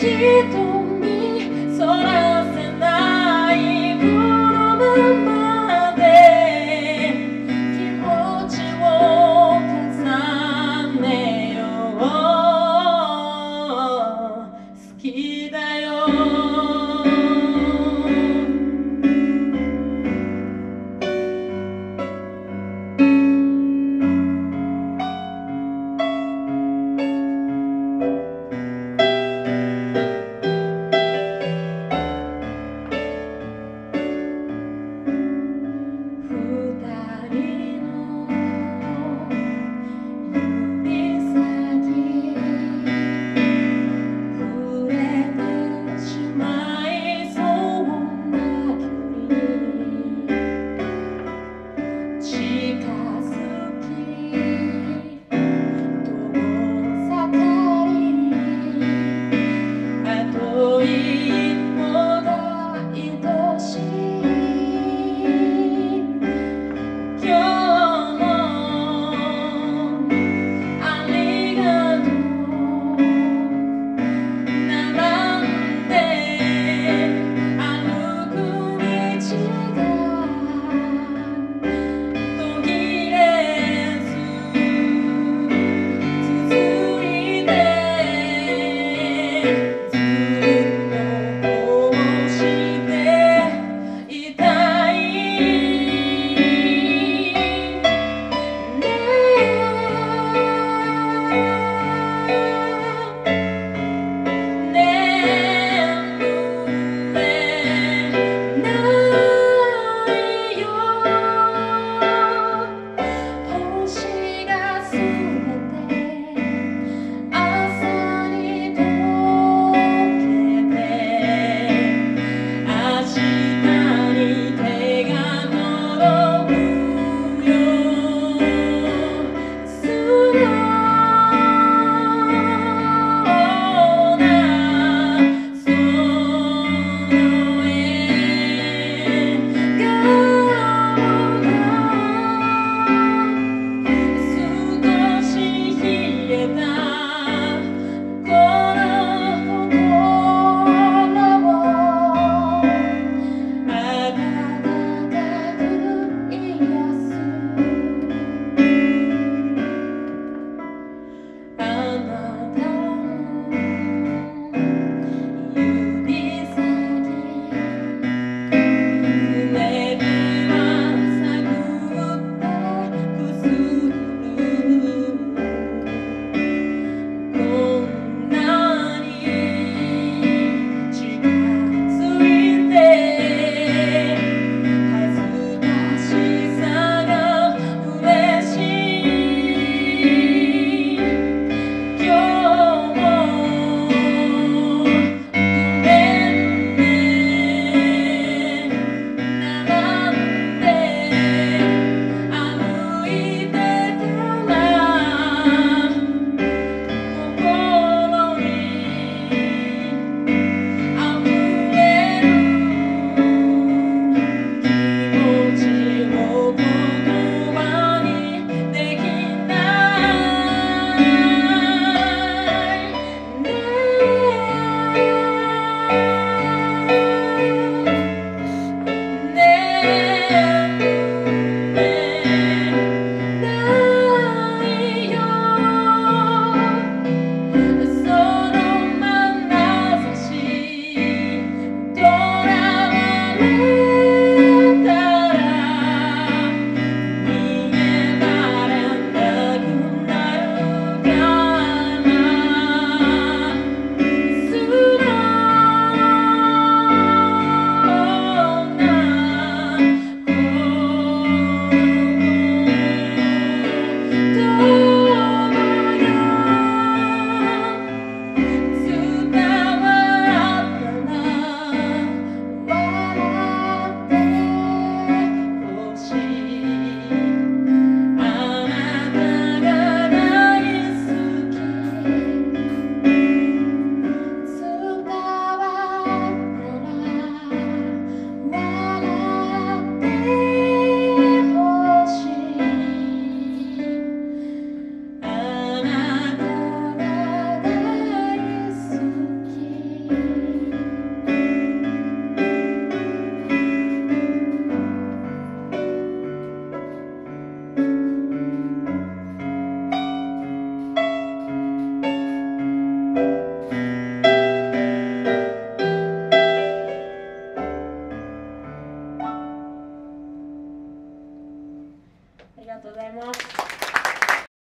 vestido.